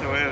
se vaya.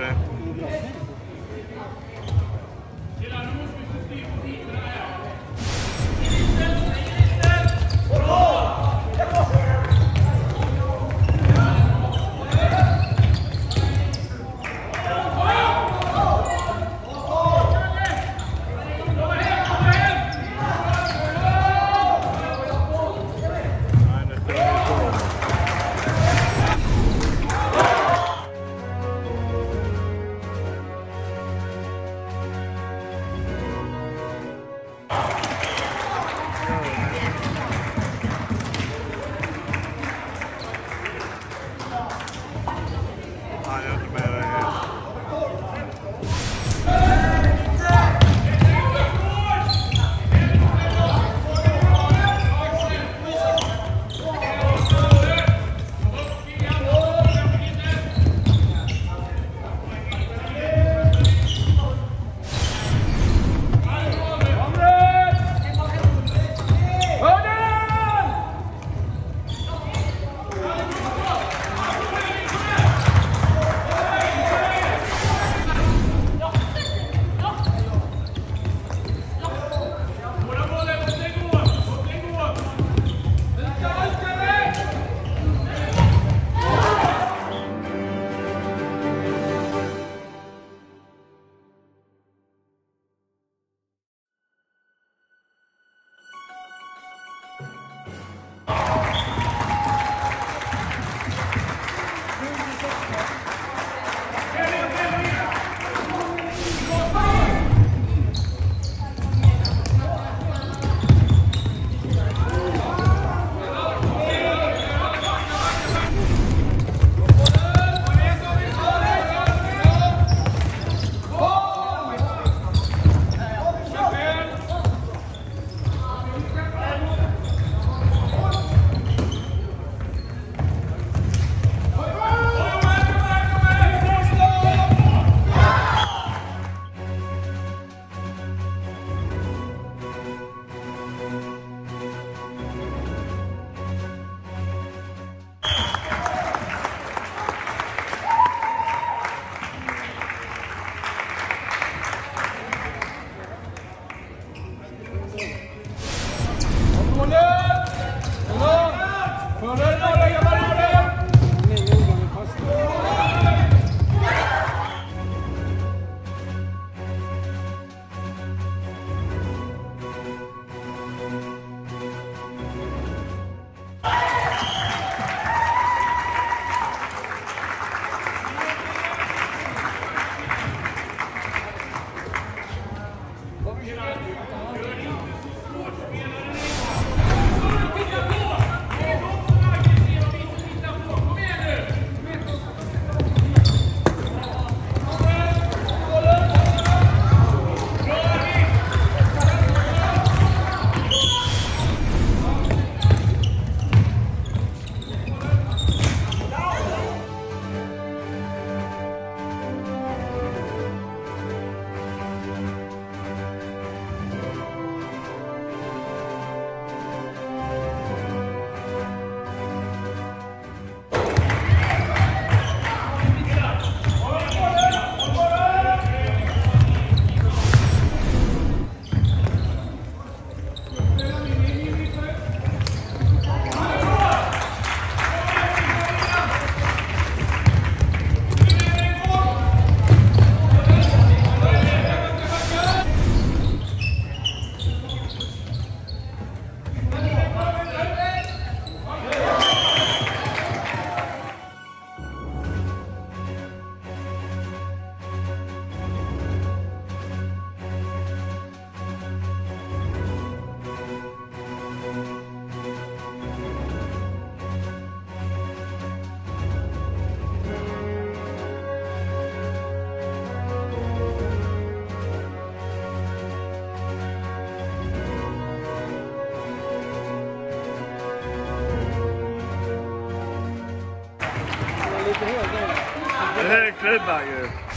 Good. good about you.